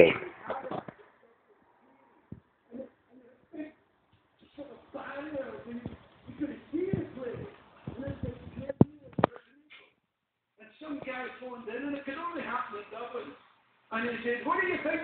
Okay. Some guy phoned in and it could only happen in Dublin. And he said, what do you think.